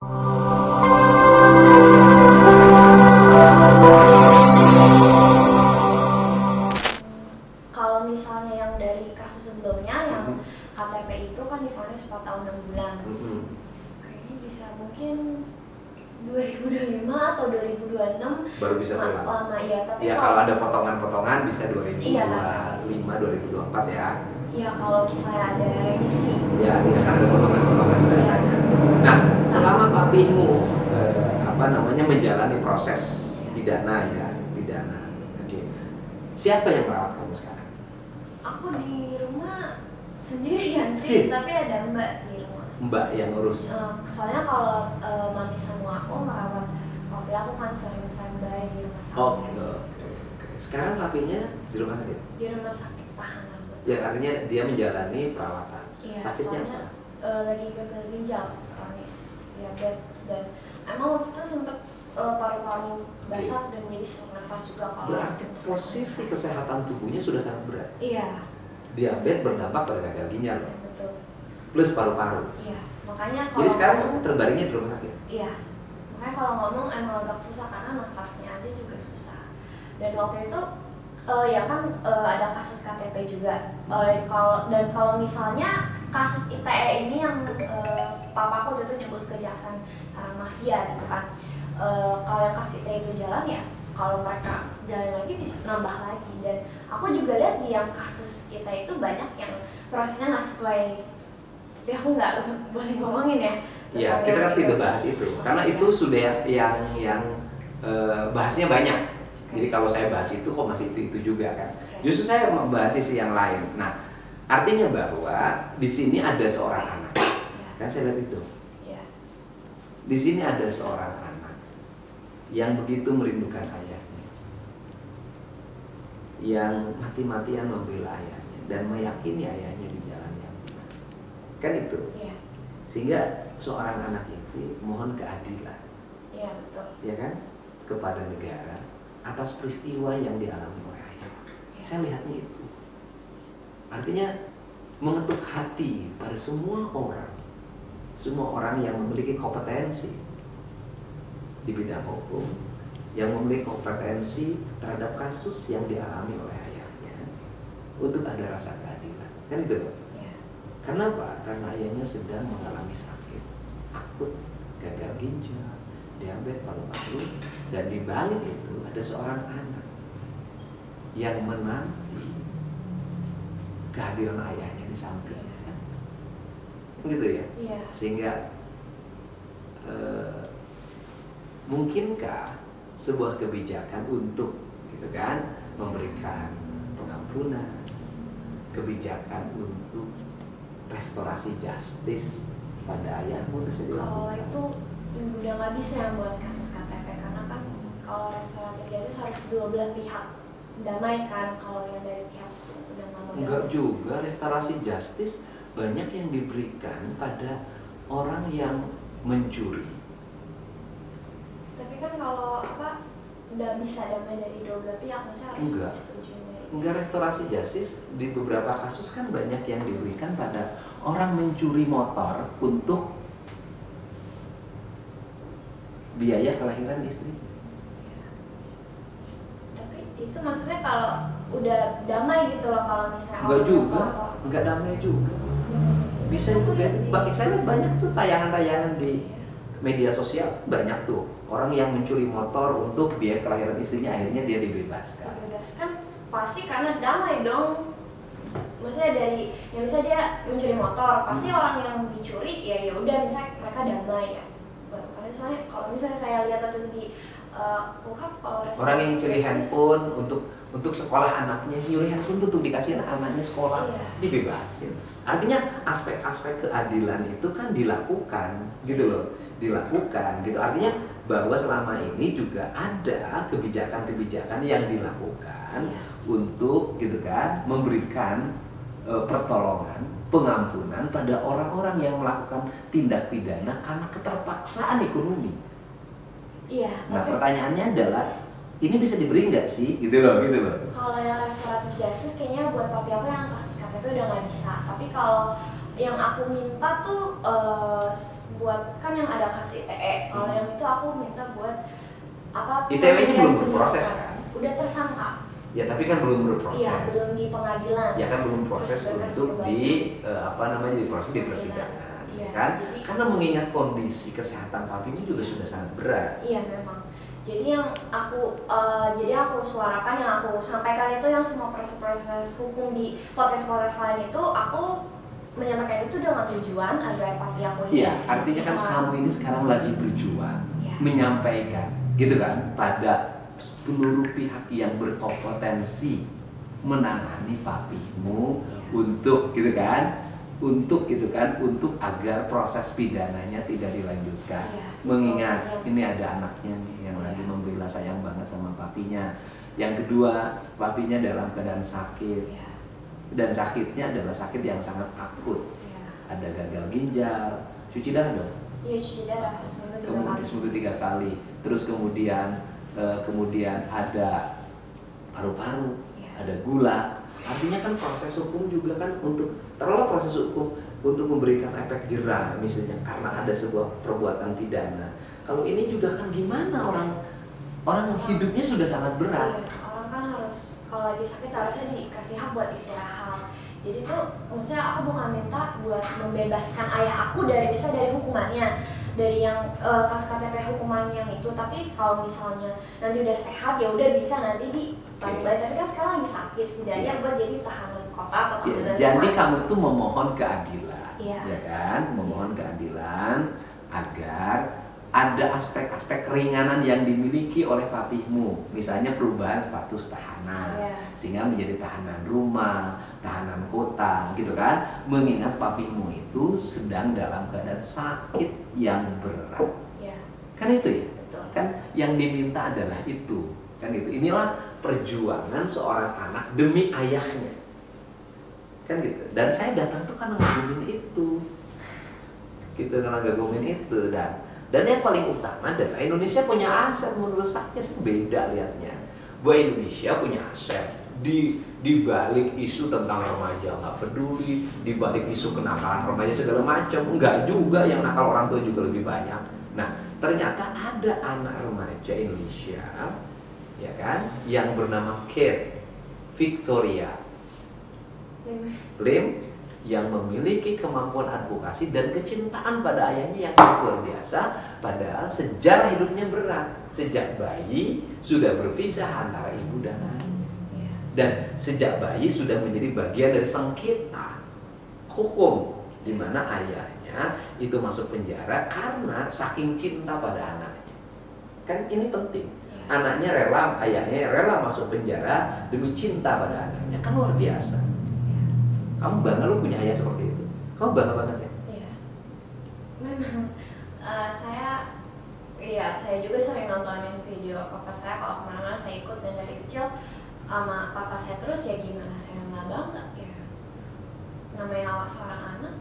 Kalau papi aku kan sering standby di rumah sakit Oke, oke, oke. Sekarang papinya di rumah sakit. di rumah sakit tahanan Ya artinya dia menjalani perawatan. Iya, Sakitnya soalnya apa? eh, lagi gagal ginjal kronis diabetes dan emang waktu itu sempet eh, paru-paru basah dan jadi sesak nafas juga kalau Berarti posisi nafas. kesehatan tubuhnya sudah sangat berat. iya Diabetes berdampak pada gagal ginjal iya, betul plus paru-paru. iya makanya kalau Jadi sekarang terbaringnya di rumah sakit. iya makanya kalau ngomong emang agak susah karena nafasnya aja juga susah. Dan waktu itu eh, ya kan eh, ada kasus KTP juga. Eh, kalau dan kalau misalnya kasus ITE ini yang eh, papa itu nyebut kejahatan sarang mafia gitu kan Eh, kalau yang kasus ITE itu jalan ya kalau mereka jalan lagi bisa nambah lagi. Dan aku juga lihat di yang kasus ITE itu banyak yang prosesnya nggak sesuai. Tapi aku nggak boleh ngomongin ya Ya, kita kan tidak bahas itu karena itu sudah yang yang eh, bahasnya banyak. Jadi kalau saya bahas itu kok masih itu, itu juga kan. Justru saya membahas sisi yang lain. Nah, artinya bahwa di sini ada seorang anak. Kan saya lihat itu. ya. Di sini ada seorang anak yang begitu merindukan ayahnya. Yang mati-matian membela ayahnya dan meyakini ayahnya di jalan yang benar. Kan itu. Iya, Sehingga seorang anak itu mohon keadilan, iya betul. ya kan, kepada negara atas peristiwa yang dialami oleh ayah. Saya lihatnya itu. Artinya mengetuk hati pada semua orang, semua orang yang memiliki kompetensi di bidang hukum, yang memiliki kompetensi terhadap kasus yang dialami oleh ayahnya, untuk ada rasa keadilan. Kan itu, Pak? Karena apa? Karena ayahnya sedang mengalami sakit akut, gagal ginjal, diabetes paru-paru, dan di balik itu ada seorang anak yang menanti kehadiran ayahnya di samping. Gitu ya. iya, Sehingga eh, mungkinkah sebuah kebijakan untuk gitu kan memberikan pengampunan, kebijakan untuk restorasi justice pada ayahmu bisa kalau dilakukan. itu udah nggak bisa yang buat kasus KTP karena kan kalau restoratif justice harus dua belah pihak damai kan kalau yang dari pihak udah nggak mau Enggak juga restorasi justice banyak yang diberikan pada orang yang mencuri. Tapi kan kalau apa udah bisa damai dari dua belah pihak maksudnya harus Enggak. disetujui Enggak restorasi justice di beberapa kasus kan banyak yang diberikan pada orang mencuri motor untuk biaya kelahiran istri. tapi itu maksudnya kalau udah damai gitu loh kalau misalnya Enggak juga, enggak damai juga. Bisa Aku juga. saya lihat banyak tuh tayangan-tayangan di Iya. media sosial banyak tuh orang yang mencuri motor untuk biaya kelahiran istrinya akhirnya dia dibebaskan. Dibebaskan pasti karena damai dong maksudnya dari ya misalnya dia mencuri motor pasti Hmm. orang yang dicuri ya ya udah misalnya mereka damai ya karena soalnya kalau misalnya saya lihat waktu itu di uh, kalau Orang yang curi bisnis, handphone untuk untuk sekolah anaknya, nyuri handphone tuh untuk dikasih anaknya sekolah, Iya. dibebasin. Artinya aspek-aspek keadilan itu kan dilakukan, gitu loh, dilakukan, gitu. Artinya bahwa selama ini juga ada kebijakan-kebijakan yang dilakukan Iya. untuk, gitu kan, memberikan eh, pertolongan, pengampunan pada orang-orang yang melakukan tindak pidana karena keterpaksaan ekonomi. iya Nah tapi pertanyaannya adalah ini bisa diberi nggak sih? Gitu loh, gitu loh. kalau yang restoratif justice kayaknya buat papi aku yang kasus KTP udah nggak bisa tapi kalau yang aku minta tuh eh, buat kan yang ada kasus ITE kalau Hmm. yang itu aku minta buat apa ITE nya belum berproses, kan? udah tersangka Ya tapi kan belum iya berproses. belum di pengadilan Ya kan belum proses untuk di eh, apa namanya di proses di persidangan, Iya, ya kan? jadi- Karena mengingat kondisi kesehatan papinya juga sudah sangat berat. Iya memang. Jadi yang aku eh, jadi aku suarakan yang aku sampaikan itu yang semua proses-proses hukum di podcast-podcast lain itu aku menyampaikan itu dengan tujuan agar papi aku ini Iya, artinya kan kamu ini sekarang lagi berjuang Iya. menyampaikan, gitu kan, pada seluruh pihak yang berkompetensi menangani papimu Iya. untuk, gitu kan, untuk gitu kan, untuk agar proses pidananya tidak dilanjutkan. Iya. Mengingat Iya. ini ada anaknya nih yang Iya. lagi membela sayang banget sama papinya. Yang kedua, papinya dalam keadaan sakit Iya. Dan sakitnya adalah sakit yang sangat akut. Iya. Ada gagal ginjal, cuci darah dong. Iya cuci darah seminggu tiga kemudian kali. seminggu tiga kali terus kemudian eh, kemudian ada paru-paru Iya. ada gula artinya kan proses hukum juga kan untuk taruhlah proses hukum untuk memberikan efek jerah misalnya karena ada sebuah perbuatan pidana kalau ini juga kan gimana orang orang hidupnya sudah sangat berat Iya, orang kan harus kalau lagi sakit harusnya dikasih hak buat istirahat. Jadi tuh maksudnya aku bukan minta buat membebaskan ayah aku dari bisa dari hukumannya dari yang eh, kasus KTP hukuman yang itu tapi kalau misalnya nanti udah sehat ya udah bisa nanti di Oke. balik tapi kan sekarang lagi sakit setidaknya Iya. buat jadi tahanan kota atau Ya, tahanan jadi rumah. kamu tuh memohon keadilan Iya. ya kan memohon keadilan agar ada aspek-aspek keringanan yang dimiliki oleh papimu misalnya perubahan status tahanan. Iya. sehingga menjadi tahanan rumah tahanan kota gitu kan? Mengingat papimu itu sedang dalam keadaan sakit yang berat. Iya, kan itu ya? Betul. kan? Yang diminta adalah itu. Kan itu. Inilah perjuangan seorang anak demi ayahnya. Kan gitu. Dan saya datang tuh karena ngagumin itu. Gitu karena ngagumin itu. Dan dan yang paling utama adalah Indonesia punya aset. Menurut saya sih beda liatnya. Bahwa Indonesia punya aset. Di di balik isu tentang remaja nggak peduli di balik isu kenakalan remaja segala macam enggak juga yang nakal orang tua juga lebih banyak. Nah ternyata ada anak remaja Indonesia ya kan yang bernama Kate Victoria. Lim yang memiliki kemampuan advokasi dan kecintaan pada ayahnya yang sangat luar biasa padahal sejarah hidupnya berat sejak bayi sudah berpisah antara ibu dan ayah Iya. dan sejak bayi sudah menjadi bagian dari sengketa hukum di mana ayahnya itu masuk penjara karena saking cinta pada anaknya kan ini penting Iya. anaknya rela ayahnya rela masuk penjara demi cinta pada anaknya kan luar biasa. Kamu bangga lu punya ayah seperti itu? Kamu bangga banget ya? Iya. Memang eh, saya iya saya juga sering nontonin video papa saya kalau ke mana-mana saya ikut dan dari kecil sama papa saya terus ya gimana saya nggak bangga ya. Namanya seorang anak.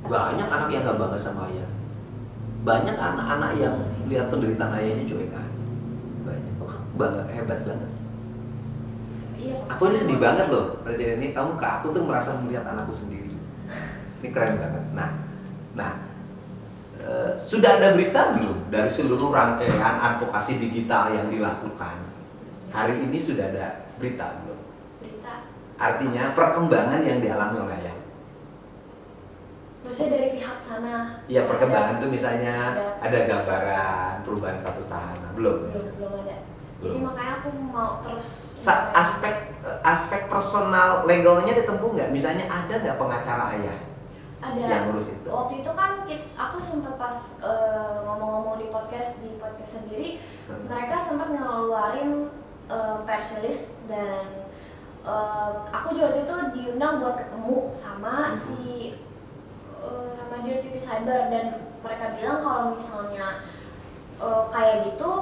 Banyak anak yang gak bangga sama ayah. Banyak anak-anak yang lihat penderitaan ayahnya cuek aja banyak. Kok kamu bangga hebat banget aku ini sedih banget loh Raja ini. Kamu ke aku tuh merasa melihat anakku sendiri. Ini keren banget. Nah nah eh, sudah ada berita belum dari seluruh rangkaian advokasi digital yang dilakukan? Hari ini sudah ada berita belum? Berita. Artinya perkembangan yang dialami oleh ayah. Maksudnya dari pihak sana? Ya perkembangan ada- tuh misalnya ada- ada gambaran perubahan status tahanan belum belum belum ada jadi makanya aku mau terus Sa- aspek aspek personal legalnya ditempuh nggak misalnya ada nggak pengacara ayah ada yang ngurus itu waktu itu kan aku sempat pas eh, ngomong-ngomong di podcast di podcast sendiri Hmm. mereka sempat ngeluarin eh, press release dan eh, aku juga waktu itu diundang buat ketemu sama Hmm. si eh, sama Dear TV Cyber dan mereka bilang kalau misalnya eh, kayak gitu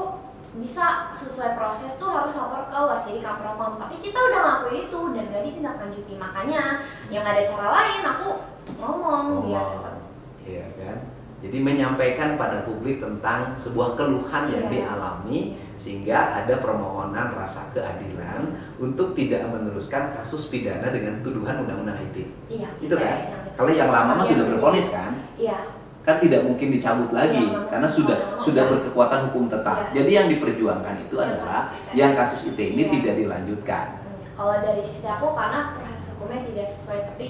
bisa sesuai proses tuh harus lapor ke wasiri Kapropam tapi kita udah ngelakuin itu dan gak ditindaklanjuti makanya yang ada cara lain aku ngomong biar Ngomong. dapat Iya kan jadi menyampaikan pada publik tentang sebuah keluhan yang Iya. dialami sehingga ada permohonan rasa keadilan untuk tidak meneruskan kasus pidana dengan tuduhan undang-undang ITE iya Itu kan? kayak yang itu Kalau yang lama mah sudah berponis kan? Iya. Kan tidak mungkin dicabut lagi lama. karena sudah lama. sudah berkekuatan hukum tetap. Iya. Jadi yang diperjuangkan itu adalah yang kasus ITE ini Iya. tidak dilanjutkan. Kalau dari sisi aku karena proses hukumnya tidak sesuai tapi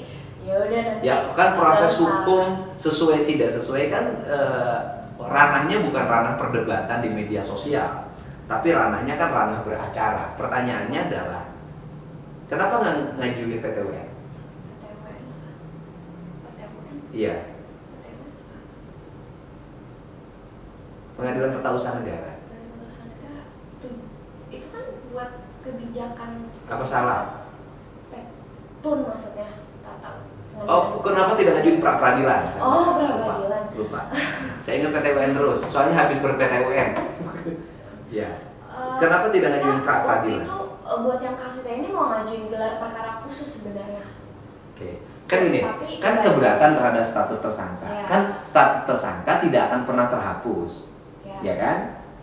ya udah nanti. Ya kan proses hukum sesuai tidak sesuai kan eh, ranahnya bukan ranah perdebatan di media sosial, tapi ranahnya kan ranah beracara. Pertanyaannya adalah kenapa nggak ngajuin? PTWN. PTWN. Iya, PTWN. Pengadilan tata usaha negara. Dari Keputusan negara. Tuh, itu kan buat kebijakan Apa salah? tun maksudnya tak tahu. Oh, kenapa tidak ngajuin pra peradilan? Saya Oh, pra peradilan. Lupa. Saya ingat PTWN terus, soalnya habis ber PTWN. ya. Eh, Kenapa tidak ngajuin kita pra peradilan? itu eh, buat yang kasus ini mau ngajuin gelar perkara khusus sebenarnya. Oke. Kan ini, Tapi kan keberatan terhadap status tersangka. Ya. Kan status tersangka tidak akan pernah terhapus, Ya. ya kan?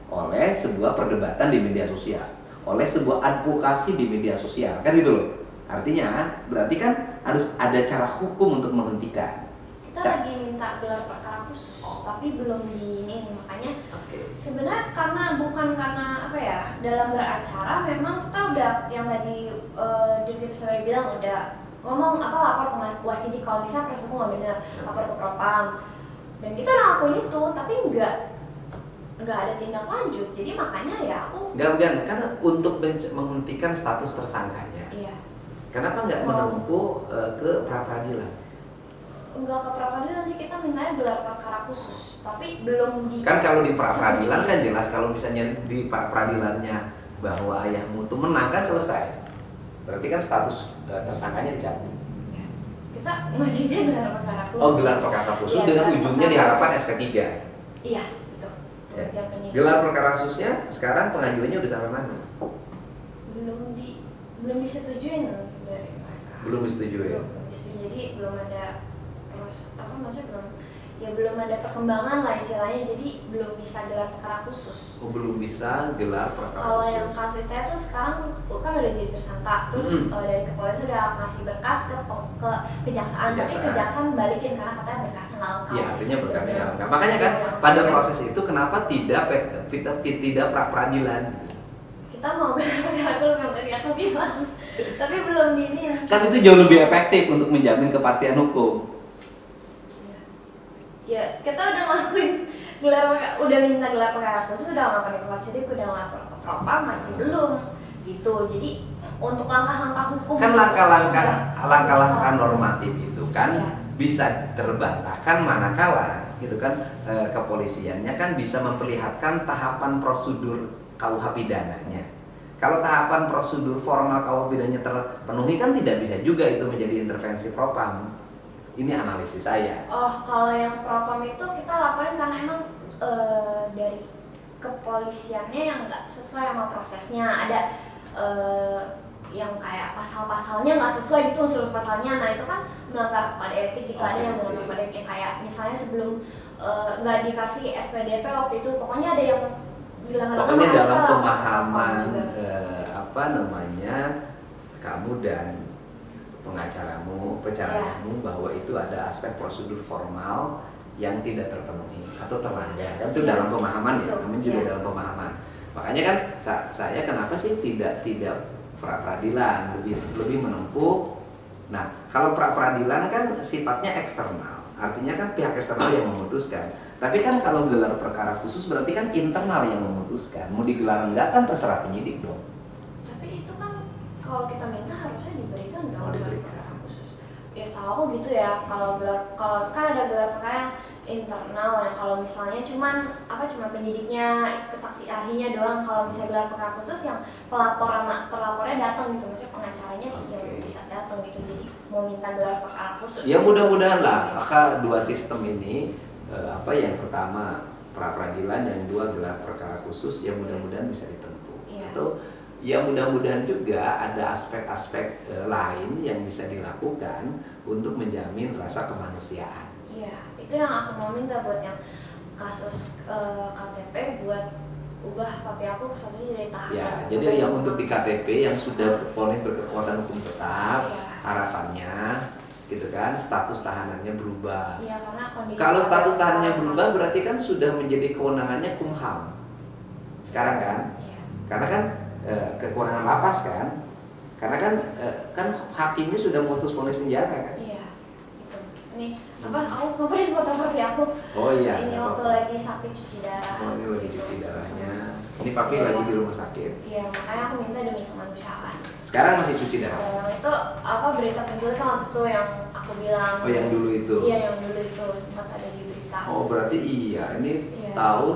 Oleh sebuah perdebatan di media sosial, oleh sebuah advokasi di media sosial, kan gitu loh. Artinya, berarti kan harus ada cara hukum untuk menghentikan. Kita Ca- lagi minta gelar perkara khusus, Oh. tapi belum di ini makanya Oke. sebenarnya karena bukan karena apa ya dalam beracara memang kita udah yang tadi uh, Dirti Pesawat bilang udah ngomong apa lapor ke wasidik kalau misalnya proses hukum nggak benar lapor ke propam dan kita ngakuin itu tapi nggak nggak ada tindak lanjut jadi makanya ya aku Enggak, bukan. Karena untuk menghentikan status tersangkanya, iya kenapa nggak Mau. menempuh eh, ke pra peradilan? nggak ke peradilan sih kita mintanya gelar perkara khusus tapi belum di Kan kalau di pra peradilan kan jelas kalau misalnya di pra peradilannya bahwa ayahmu itu menang kan selesai. Berarti kan status eh, tersangkanya dicabut. kita ngajuinnya gelar perkara khusus Oh, gelar perkara khusus Iya, dengan ujungnya diharapkan khusus. SK3. iya itu Ya. Yang penyidik. Gelar perkara khususnya sekarang pengajuannya udah sampai mana? belum di belum disetujuin dari mereka Belum disetujui. belum, belum disetujui. jadi belum ada terus apa maksudnya belum ya belum ada perkembangan lah istilahnya jadi belum bisa gelar perkara khusus Oh, belum bisa gelar perkara kalau yang khusus. kasus itu tuh sekarang kan udah jadi tersangka terus Mm. eh, dari kepolisian udah ngasih berkas ke peng- ke kejaksaan tapi Kejaksaan. balikin karena katanya berkasnya nggak lengkap Ya, artinya berkasnya nggak lengkap. Makanya kan Iya. pada proses itu kenapa tidak kita tidak pra peradilan? kita mau gelar perkara khusus yang tadi aku bilang tapi belum ini Kan itu jauh lebih efektif untuk menjamin kepastian hukum. Ya kita udah ngelakuin gelar udah minta gelar perkara khusus udah ngelakuin ke Sidik udah ngelapor ke propam masih belum gitu jadi untuk langkah-langkah hukum Kan langkah-langkah langkah-langkah normatif itu kan Iya. bisa terbantahkan manakala gitu kan eh, kepolisiannya kan bisa memperlihatkan tahapan prosedur KUH pidananya. Kalau tahapan prosedur formal KUH pidananya terpenuhi kan tidak bisa juga itu menjadi intervensi propam. Ini analisis saya. oh kalau yang propam itu kita laporin karena emang eh, dari kepolisiannya yang nggak sesuai sama prosesnya. Ada eh, yang kayak pasal-pasalnya nggak sesuai gitu unsur pasalnya. Nah itu kan melanggar kode etik gitu. Ada yang melanggar kode etik kayak misalnya sebelum eh, nggak dikasih SPDP waktu itu. Pokoknya ada yang bilang Pokoknya dalam pemahaman eh, apa namanya kamu dan pengacaramu, pencaramu bahwa itu ada aspek prosedur formal yang tidak terpenuhi atau terlanggar. Kan itu Iya. dalam pemahaman ya, namun juga iya. dalam pemahaman. Makanya kan sa- saya kenapa sih tidak tidak pra peradilan lebih lebih menempuh. Nah, kalau pra peradilan kan sifatnya eksternal, artinya kan pihak eksternal yang memutuskan. Tapi kan kalau gelar perkara khusus berarti kan internal yang memutuskan. Mau digelar enggak kan terserah penyidik dong. tapi itu kan kalau kita minta harusnya diberikan dong Oh, gelar diberikan. perkara khusus ya aku gitu ya kalau gelar kalau kan ada gelar perkara yang internal yang kalau misalnya cuman apa cuma penyidiknya kesaksi ahlinya doang kalau misalnya gelar perkara khusus yang pelapor sama terlapornya datang gitu maksudnya pengacaranya yang Oke. bisa datang gitu jadi mau minta gelar perkara khusus Ya mudah-mudahan lah maka dua sistem ini eh, apa yang pertama pra peradilan yang dua gelar perkara khusus yang mudah-mudahan bisa ditempuh. Iya. Atau ya mudah-mudahan juga ada aspek-aspek eh, lain yang bisa dilakukan untuk menjamin rasa kemanusiaan. Iya, itu yang aku mau minta buat yang kasus eh, KTP buat ubah papi aku statusnya jadi tahanan. Ya, jadi yang untuk di KTP yang sudah ponis berkekuatan hukum tetap Iya. harapannya gitu kan status tahanannya berubah Iya, karena kondisi kalau status tahanannya berubah berarti kan sudah menjadi kewenangannya kumham sekarang kan Iya. karena kan eh, kekurangan lapas kan karena kan eh, kan hakimnya sudah memutus vonis penjara kan Iya. Gitu. Ini apa? Aku ngapain foto papi aku? oh iya Ini waktu lagi sakit cuci darah. oh ini lagi gitu. cuci darahnya ini papi Iya. lagi di rumah sakit Iya, makanya aku minta demi kemanusiaan. sekarang masih cuci darah Dan itu apa berita penculikan waktu itu yang aku bilang. oh yang dulu itu Iya, yang dulu itu sempat ada di berita. oh berarti iya ini Iya. tahun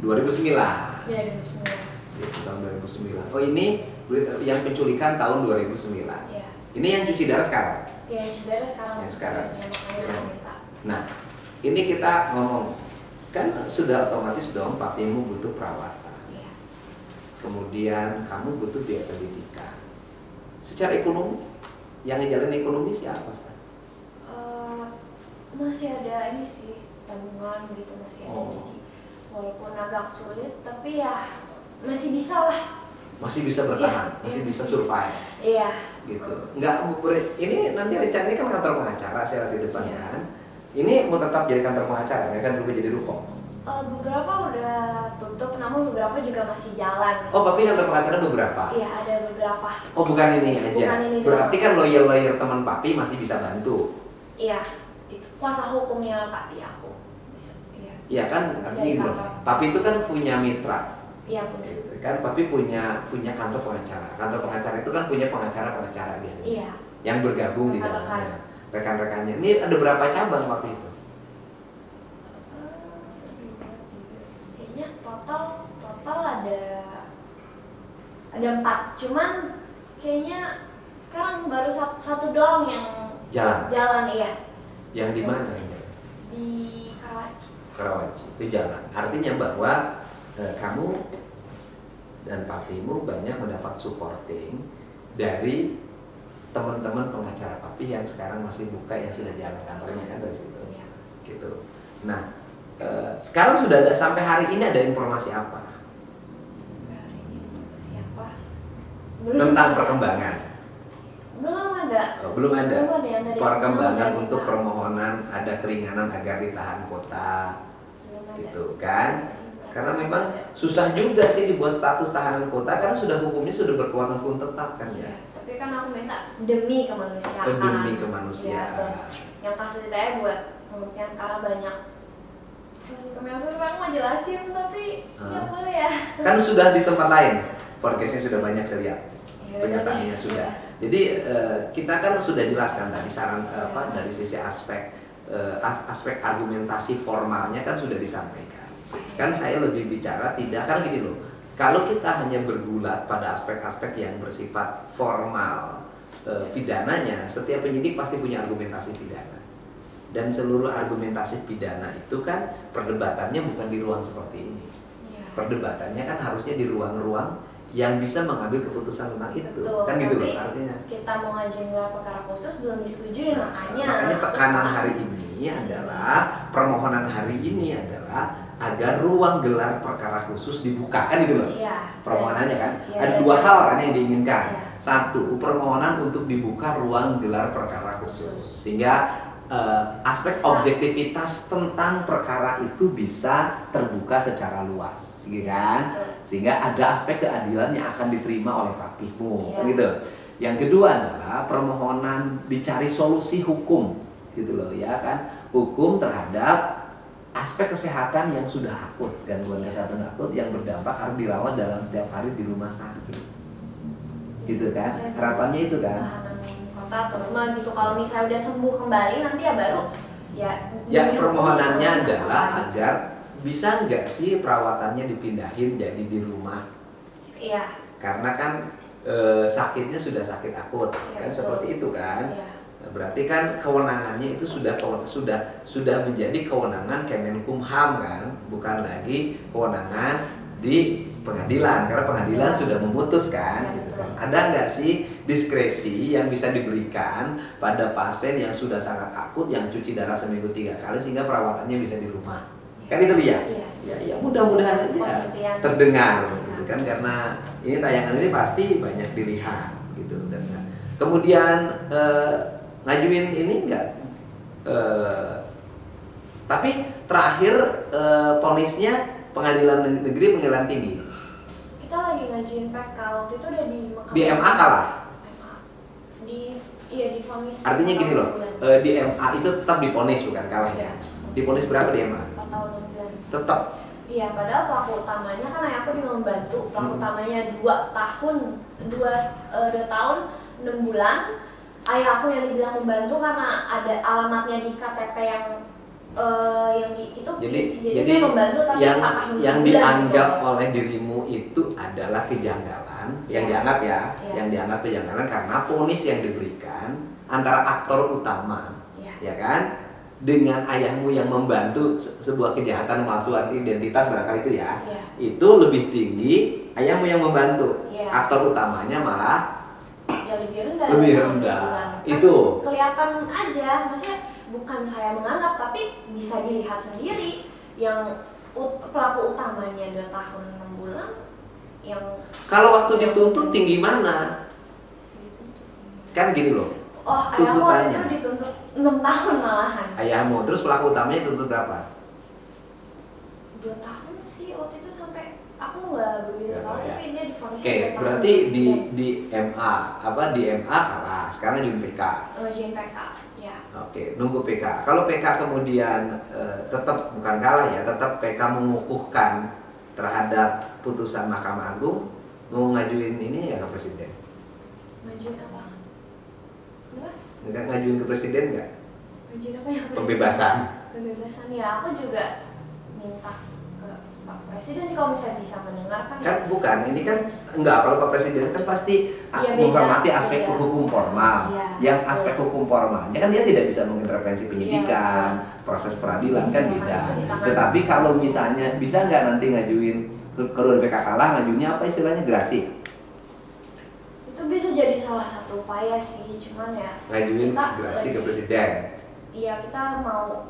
2009 Iya, 2009. Itu tahun 2009 oh ini yang penculikan tahun 2009 Iya. ini yang cuci darah sekarang Iya, yang sudah ada sekarang. Yang sekarang. Aku minta. Nah, ini kita ngomong kan sudah otomatis dong papimu butuh perawatan. Iya. Kemudian kamu butuh biaya pendidikan. Secara ekonomi, yang ngejalanin ekonomi siapa? Eh, masih ada ini sih tabungan gitu masih ada Oh. jadi walaupun agak sulit tapi ya masih bisa lah Masih bisa bertahan, Iya, masih bisa survive iya gitu. Enggak ber- ini nanti rencananya kan kantor pengacara saya lihat di depan Iya. kan. Ini mau tetap jadi kantor pengacara, nggak kan berubah jadi ruko. Eh, beberapa udah tutup namun beberapa juga masih jalan Oh, papi kantor pengacara beberapa. iya ada beberapa Oh, bukan ini aja. Bukan ini Berarti kan lawyer-lawyer teman papi masih bisa bantu. iya itu kuasa hukumnya pak aku bisa iya Iya kan, artinya gitu. Papi itu kan punya mitra, iya punya kan papi punya punya kantor pengacara. Kantor pengacara itu kan punya pengacara-pengacara biasanya iya yang bergabung di Rekan-rekan. dalamnya. Rekan-rekannya. Ini ada berapa cabang papi itu? kayaknya total total ada ada empat cuman kayaknya sekarang baru satu, satu doang yang Jalan. jalan iya Yang di mana? di Karawaci Karawaci. Itu jalan. Artinya bahwa eh, kamu dan papimu banyak mendapat supporting dari teman-teman pengacara papi yang sekarang masih buka yang sudah jalan kantornya kan dari situ. iya gitu. Nah, eh, sekarang sudah ada sampai hari ini ada informasi apa Sampai hari ini siapa tentang perkembangan? belum ada Oh, belum ada. belum ada yang dari Perkembangan belum untuk ada. permohonan ada keringanan agar ditahan kota, belum ada gitu kan? Karena memang susah juga sih dibuat status tahanan kota karena sudah hukumnya sudah berkekuatan hukum tetap kan Iya, ya. tapi kan aku minta demi kemanusiaan Oh, demi Iya, kemanusiaan. dan yang kasus saya buat pembuktian karena banyak kasus aku mau jelasin tapi ya Ah. boleh ya Kan sudah di tempat lain. Podcastnya sudah banyak saya lihat. Ya, Pernyataannya sudah. ya. Jadi eh, kita kan sudah jelaskan tadi saran eh, apa dari sisi aspek eh, as- aspek argumentasi formalnya kan sudah disampaikan. Kan saya lebih bicara tidak karena gini loh. Kalau kita hanya bergulat pada aspek-aspek yang bersifat formal eh, pidananya, setiap penyidik pasti punya argumentasi pidana. Dan seluruh argumentasi pidana itu kan perdebatannya bukan di ruang seperti ini. Iya. Perdebatannya kan harusnya di ruang-ruang yang bisa mengambil keputusan tentang itu. Betul, kan gitu loh artinya. kita mau ngajuin gelar perkara khusus belum disetujui makanya Makanya terus tekanan hari ini adalah permohonan hari ini adalah agar ruang gelar perkara khusus dibuka kan gitu loh. iya Permohonannya kan Iya, ada dua hal kan yang diinginkan. Iya. Satu, permohonan untuk dibuka ruang gelar perkara khusus sehingga eh, aspek objektivitas tentang perkara itu bisa terbuka secara luas, gitu kan? Sehingga ada aspek keadilan yang akan diterima oleh papimu Iya. kan gitu yang kedua adalah permohonan dicari solusi hukum gitu loh ya kan hukum terhadap aspek kesehatan yang sudah akut gangguan kesehatan akut yang berdampak harus dirawat dalam setiap hari di rumah sakit. Gitu kan? Saya harapannya itu kan? Kota atau rumah gitu. Kalau misalnya udah sembuh kembali nanti ya baru ya ya permohonannya adalah agar bisa nggak sih perawatannya dipindahin jadi di rumah? Iya. Karena kan eh, sakitnya sudah sakit akut Iya, kan betul. seperti itu kan? Iya. Nah, berarti kan kewenangannya itu sudah sudah sudah menjadi kewenangan Kemenkumham kan bukan lagi kewenangan di pengadilan karena pengadilan sudah memutuskan gitu kan. Ada nggak sih diskresi yang bisa diberikan pada pasien yang sudah sangat akut yang cuci darah seminggu tiga kali sehingga perawatannya bisa di rumah? Kan itu dia? Iya. Ya ya mudah-mudahan aja Pengertian. terdengar gitu kan karena ini tayangan ini pasti banyak dilihat gitu. Dan kemudian eh, ngajuin ini enggak Eh, tapi terakhir eh, ponisnya pengadilan negeri pengadilan tinggi. Kita lagi ngajuin PK waktu itu udah di Mahkamah di MA kalah? Di iya di vonis artinya gini loh eh, di MA itu tetap diponis bukan kalah ya diponis berapa di MA 4 tahun 6 bulan. Tetap. Iya, padahal pelaku utamanya kan ayahku dia membantu pelaku Hmm. utamanya dua tahun dua eh, dua tahun enam bulan ayah aku yang dibilang membantu karena ada alamatnya di KTP yang eh, yang di itu jadi jadi, jadi membantu tapi yang yang bulan dianggap gitu. oleh dirimu itu adalah kejanggalan yang Iya. dianggap ya Iya. yang dianggap kejanggalan karena ponis yang diberikan antara aktor utama Iya. ya kan dengan ayahmu yang membantu se- sebuah kejahatan pemalsuan identitas barangkali itu ya Iya. itu lebih tinggi ayahmu yang membantu Iya. aktor utamanya malah ya lebih rendah lebih rendah. enam. Kan Itu. kelihatan aja maksudnya bukan saya menganggap tapi bisa dilihat sendiri yang ut- pelaku utamanya dua tahun enam bulan yang kalau waktu dituntut tinggi mana kan gini loh Oh, ayahku waktu itu dituntut 6 tahun malahan. ayahmu terus pelaku utamanya dituntut berapa 2 tahun sih waktu itu aku nggak begitu ya. tapi dia difonis Oke, tahun. berarti di di MA apa di MA kalah, sekarang di PK. ngerjain PK. Ya. Oke, nunggu PK. Kalau PK kemudian eh, tetap bukan kalah ya, tetap PK mengukuhkan terhadap putusan Mahkamah Agung, mau ngajuin ini ya ke presiden. Majuin apa? Kenapa? Enggak ngajuin ke presiden nggak? Majuin apa ya? Pembebasan. Pembebasan ya aku juga minta Presiden sih kalau misalnya bisa mendengarkan. Kan bukan, ini kan enggak kalau Pak Presiden kan pasti Iya, beda. menghormati aspek Iya. hukum formal. Iya, Yang betul. aspek hukum formalnya kan dia tidak bisa mengintervensi penyidikan, proses peradilan kan Iya, beda. Tetapi kalau misalnya bisa nggak nanti ngajuin ke- kalau di PK kalah ngajuinnya apa istilahnya gerasi, Itu bisa jadi salah satu upaya sih, cuman ya ngajuin Kita gerasi ke presiden. Iya kita mau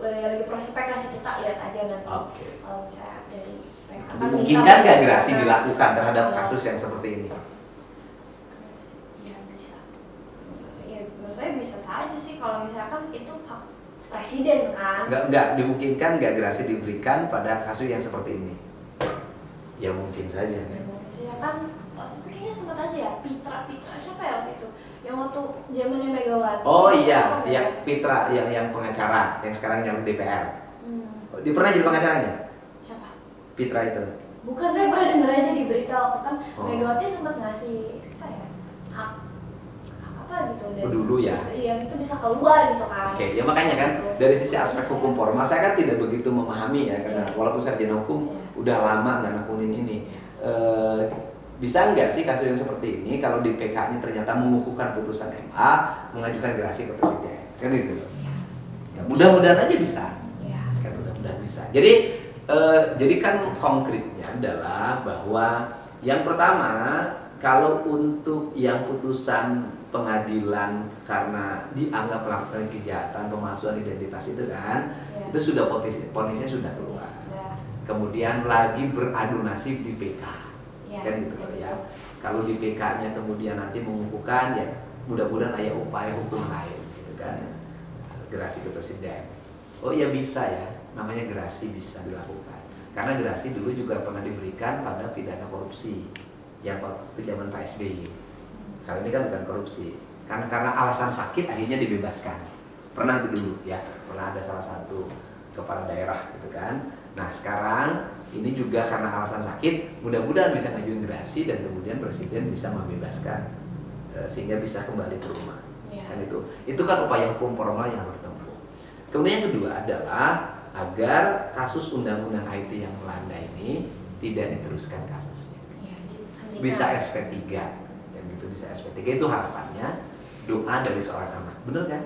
lagi proses PK sih kita lihat aja nanti Oke. kalau misalnya dari kan Dimungkinkan kita- nggak gerasi dilakukan terhadap kasus yang seperti ini? Iya bisa. Ya menurut saya bisa saja sih kalau misalkan itu hak presiden kan. Nggak nggak dimungkinkan nggak gerasi diberikan pada kasus yang seperti ini? Ya mungkin saja kan. Saya kan waktu itu kayaknya sempat aja ya Pitra Pitra siapa ya waktu itu yang waktu zamannya Megawati. Oh iya, ya? yang Pitra yang yang pengacara yang sekarang yang DPR. Hmm, Dia pernah jadi pengacaranya? siapa? Pitra itu. Bukan saya pernah dengar aja di berita waktu kan Oh. Megawati sempat ngasih apa ya hak apa gitu Oh, dulu ya? Iya itu bisa keluar gitu kan. Oke, ya makanya kan dari sisi aspek hukum formal saya kan tidak begitu memahami ya karena walaupun sarjana hukum Iya. udah lama nggak nekunin ini. Eh, bisa nggak sih kasus yang seperti ini kalau di PK-nya ternyata mengukuhkan putusan MA mengajukan gerasi ke presiden kan gitu ya, mudah-mudahan aja bisa Iya. kan mudah-mudahan bisa jadi eh, jadi kan konkretnya adalah bahwa yang pertama kalau untuk yang putusan pengadilan karena dianggap melakukan kejahatan pemalsuan identitas itu kan Iya. itu sudah ponis ponisnya sudah keluar Sudah. kemudian lagi beradu nasib di PK Iya. kan gitu loh ya. Kalau di PK-nya kemudian nanti mengukuhkan ya mudah-mudahan ada upaya hukum lain gitu kan. Gerasi ke presiden. Oh ya bisa ya. Namanya gerasi bisa dilakukan. Karena gerasi dulu juga pernah diberikan pada pidana korupsi yang waktu zaman Pak SBY kali ini kan bukan korupsi. Karena karena alasan sakit akhirnya dibebaskan. Pernah dulu ya. Pernah ada salah satu kepala daerah gitu kan. Nah sekarang ini juga karena alasan sakit mudah-mudahan bisa ngajuin gerasi dan kemudian presiden bisa membebaskan eh, sehingga bisa kembali ke rumah. Iya. kan itu. Itu kan upaya hukum formal yang harus ditempuh. Kemudian yang kedua adalah agar kasus undang-undang IT yang melanda ini tidak diteruskan kasusnya. Dihentikan. bisa SP3 dan gitu bisa SP3 itu harapannya doa dari seorang anak. Bener kan